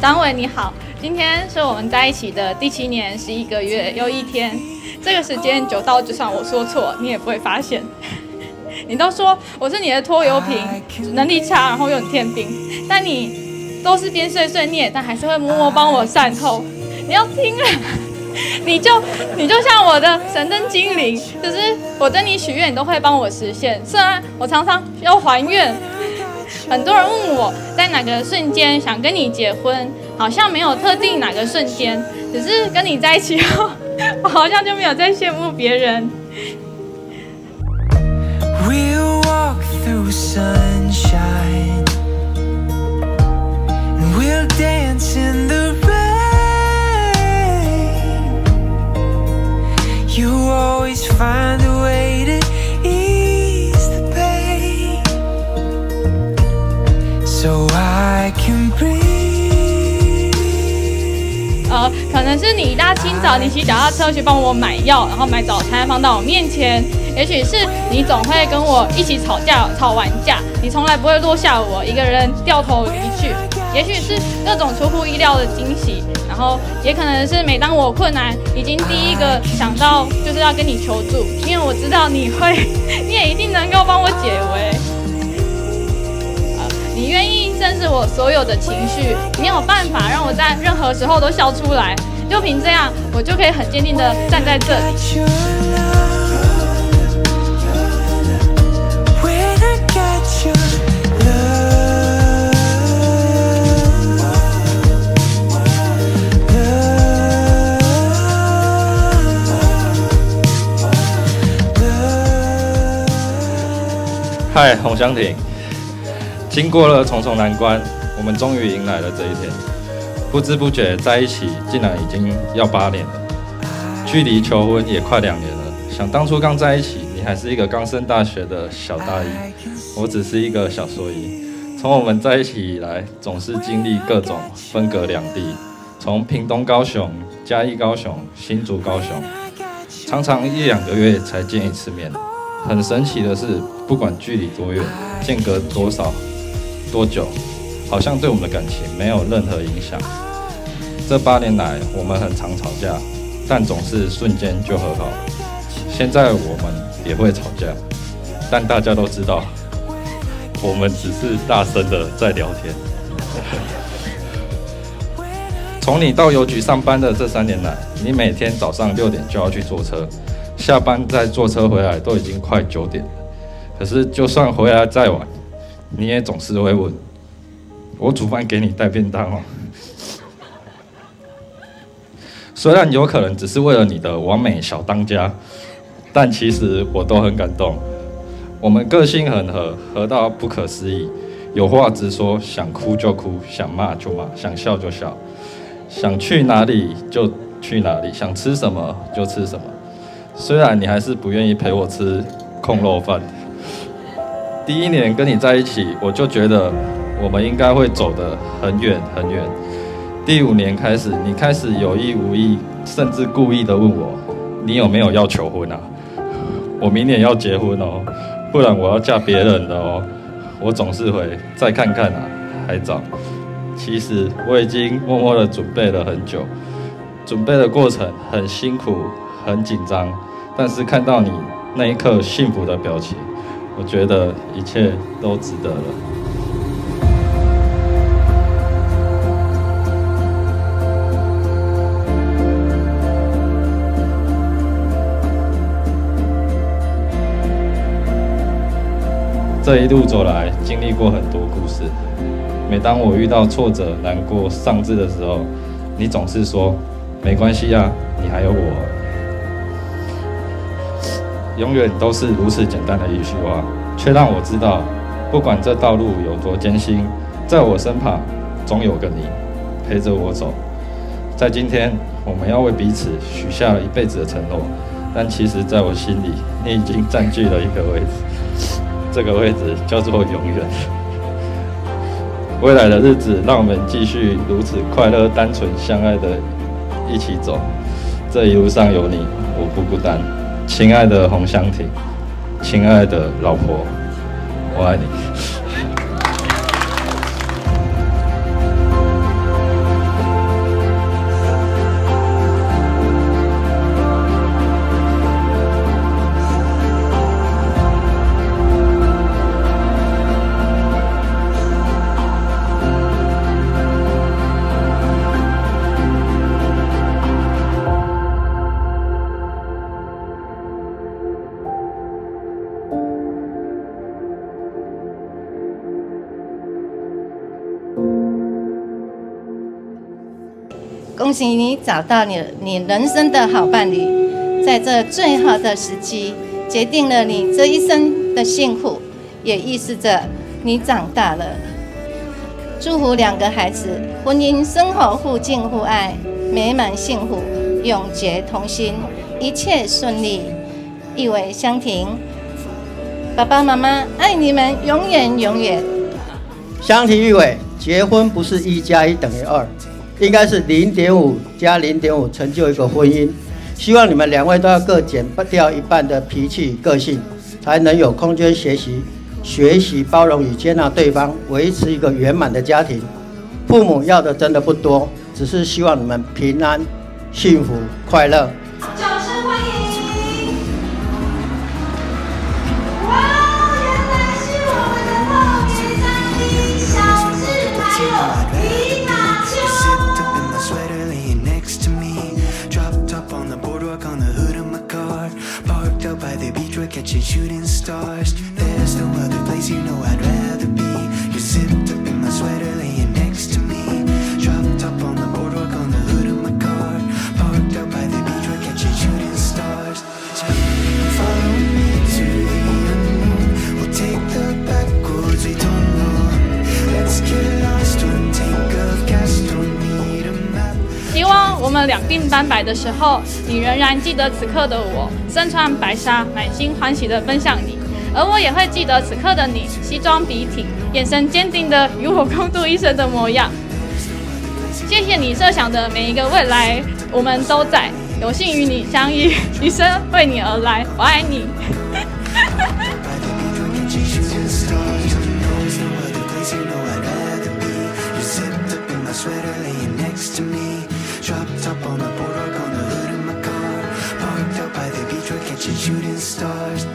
张伟你好，今天是我们在一起的第七年十一个月又一天，这个时间久到就算我说错，你也不会发现。你都说我是你的拖油瓶，能力差，然后又很天兵，但你都是边碎碎念，但还是会默默帮我善后。你要听啊，你就你就像我的神灯精灵，就是我跟你许愿，你都会帮我实现。虽然我常常要还愿，很多人问我在哪个瞬间想跟你结婚，好像没有特定哪个瞬间，只是跟你在一起后，我好像就没有再羡慕别人。We'll walk through sunshine 呃，可能是你一大清早，你骑脚踏车去帮我买药，然后买早餐放到我面前；也许是你总会跟我一起吵架，吵完架，你从来不会落下我一个人掉头离去；也许是各种出乎意料的惊喜，然后也可能是每当我困难，已经第一个想到就是要跟你求助，因为我知道你会，你也一定能够帮我解围。你愿意正视我所有的情绪，你有办法让我在任何时候都笑出来，就凭这样，我就可以很坚定的站在这里。嗨，洪湘婷，经过了重重难关，我们终于迎来了这一天。不知不觉在一起，竟然已经要八年了，距离求婚也快两年了。想当初刚在一起，你还是一个刚升大学的小大一，我只是一个小硕一。从我们在一起以来，总是经历各种分隔两地，从屏东、高雄、嘉义、高雄、新竹、高雄，常常一两个月才见一次面。很神奇的是，不管距离多远，间隔多少、多久，好像对我们的感情没有任何影响。这八年来，我们很常吵架，但总是瞬间就和好。现在我们也会吵架，但大家都知道，我们只是大声的在聊天。从你到邮局上班的这三年来，你每天早上六点就要去坐车，下班再坐车回来都已经快九点了。可是就算回来再晚，你也总是会问：“我煮饭给你带便当哦。”虽然有可能只是为了你的完美小当家，但其实我都很感动。我们个性很合，合到不可思议，有话直说，想哭就哭，想骂就骂，想笑就笑，想去哪里就去哪里，想吃什么就吃什么。虽然你还是不愿意陪我吃空肉饭，第一年跟你在一起，我就觉得我们应该会走得很远很远。第五年开始，你开始有意无意，甚至故意的问我，你有没有要求婚啊？我明年要结婚哦，不然我要嫁别人的哦。我总是会再看看啊，还早。其实我已经默默的准备了很久，准备的过程很辛苦，很紧张，但是看到你那一刻幸福的表情，我觉得一切都值得了。这一路走来，经历过很多故事。每当我遇到挫折、难过、丧志的时候，你总是说：“没关系啊，你还有我。”永远都是如此简单的一句话，却让我知道，不管这道路有多艰辛，在我身旁总有个你陪着我走。在今天，我们要为彼此许下了一辈子的承诺，但其实，在我心里，你已经占据了一个位置。这个位置叫做永远。未来的日子，让我们继续如此快乐、单纯、相爱的一起走。这一路上有你，我不孤单。亲爱的洪湘婷，亲爱的老婆，我爱你。恭喜你找到你你人生的好伴侣，在这最好的时机，决定了你这一生的幸福，也预示着你长大了。祝福两个孩子婚姻生活互敬互爱，美满幸福，永结同心，一切顺利，一吻相庭。爸爸妈妈爱你们，永远永远。相提玉伟，结婚不是一加一等于二，应该是零点五加零点五成就一个婚姻。希望你们两位都要各减掉一半的脾气个性，才能有空间学习。学习包容与接纳对方，维持一个圆满的家庭。父母要的真的不多，只是希望你们平安、幸福、快乐。Shooting stars. There's no other place you know I'd rather 我们两鬓斑白的时候，你仍然记得此刻的我，身穿白纱，满心欢喜地奔向你。而我也会记得此刻的你，西装笔挺，眼神坚定的与我共度一生的模样。谢谢你设想的每一个未来，我们都在，有幸与你相遇，余生为你而来，我爱你。By the shooting stars.